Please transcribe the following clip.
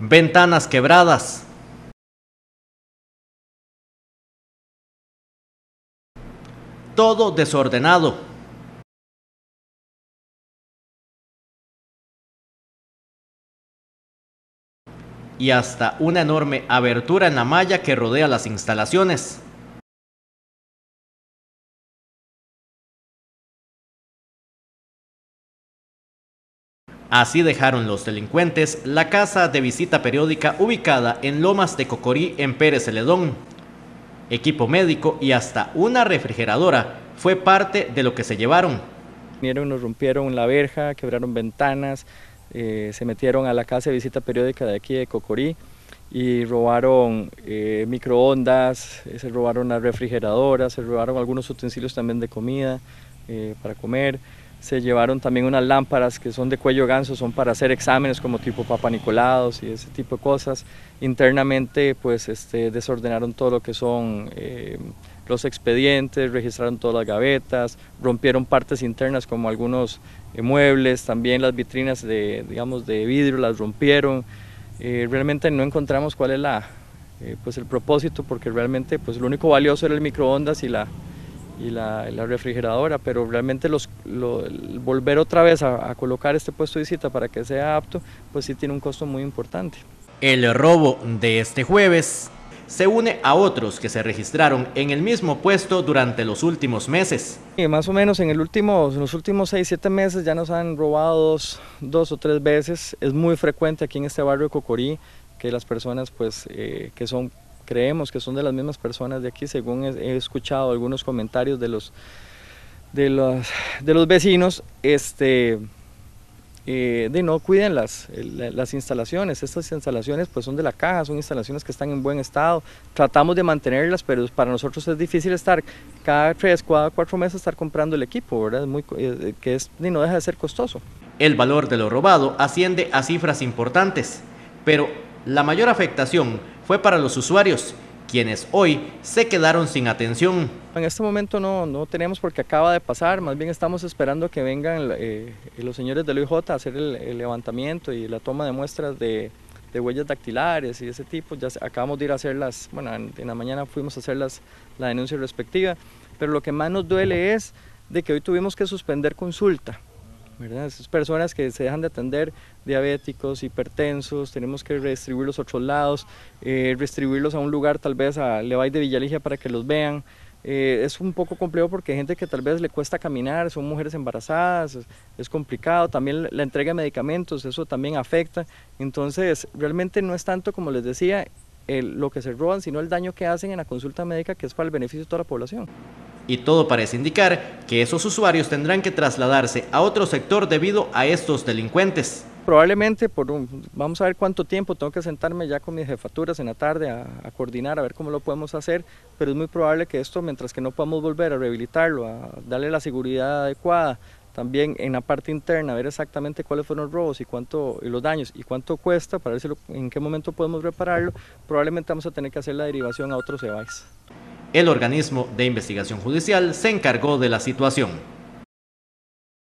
ventanas quebradas, todo desordenado. Y hasta una enorme abertura en la malla que rodea las instalaciones. Así dejaron los delincuentes la casa de visita periódica ubicada en Lomas de Cocorí en Pérez Celedón equipo médico y hasta una refrigeradora fue parte de lo que se llevaron. Vinieron, nos rompieron la verja, quebraron ventanas, eh, se metieron a la casa de visita periódica de aquí de Cocorí y robaron eh, microondas, eh, se robaron las refrigeradoras, se robaron algunos utensilios también de comida para comer se llevaron también unas lámparas que son de cuello ganso, son para hacer exámenes como tipo Papa Nicolaos y ese tipo de cosas. Internamente pues este, desordenaron todo lo que son eh, los expedientes, registraron todas las gavetas, rompieron partes internas como algunos eh, muebles, también las vitrinas de, digamos, de vidrio las rompieron. Eh, realmente no encontramos cuál es la, pues el propósito porque realmente pues lo único valioso era el microondas y la, y la, refrigeradora, pero realmente los, volver otra vez a, colocar este puesto de visita para que sea apto, pues sí tiene un costo muy importante. El robo de este jueves se une a otros que se registraron en el mismo puesto durante los últimos meses. Y más o menos en, el último, en los últimos 6-7 meses ya nos han robado dos, o tres veces. Es muy frecuente aquí en este barrio de Cocorí que las personas pues, eh, que son creemos que son de las mismas personas de aquí, según he, escuchado algunos comentarios de los, de los, de los vecinos, este, eh, de no cuiden las, las instalaciones. Estas instalaciones pues son de la caja, son instalaciones que están en buen estado. Tratamos de mantenerlas, pero para nosotros es difícil estar cada tres, cada cuatro meses estar comprando el equipo, ¿verdad? muy, eh, que es, y no deja de ser costoso. El valor de lo robado asciende a cifras importantes, pero la mayor afectación fue para los usuarios, quienes hoy se quedaron sin atención. En este momento no, no tenemos porque acaba de pasar, más bien estamos esperando que vengan eh, los señores del OIJ a hacer el, levantamiento y la toma de muestras de, de, huellas dactilares y ese tipo. Ya acabamos de ir a hacerlas, bueno, en, la mañana fuimos a hacer las, la denuncia respectiva, pero lo que más nos duele es de que hoy tuvimos que suspender consulta esas personas que se dejan de atender, diabéticos, hipertensos, tenemos que redistribuirlos a otros lados, eh, redistribuirlos a un lugar tal vez a Levay de Villaligia para que los vean. Eh, es un poco complejo porque hay gente que tal vez le cuesta caminar, son mujeres embarazadas, es, complicado, también la entrega de medicamentos, eso también afecta. Entonces, realmente no es tanto como les decía lo que se roban, sino el daño que hacen en la consulta médica que es para el beneficio de toda la población y todo parece indicar que esos usuarios tendrán que trasladarse a otro sector debido a estos delincuentes. Probablemente por un, vamos a ver cuánto tiempo tengo que sentarme ya con mis jefaturas en la tarde a, coordinar, a ver cómo lo podemos hacer, pero es muy probable que esto, mientras que no podamos volver a rehabilitarlo, a darle la seguridad adecuada, también en la parte interna, ver exactamente cuáles fueron los robos y, cuánto, y los daños y cuánto cuesta para ver si en qué momento podemos repararlo, probablemente vamos a tener que hacer la derivación a otros EVAIS. El organismo de investigación judicial se encargó de la situación.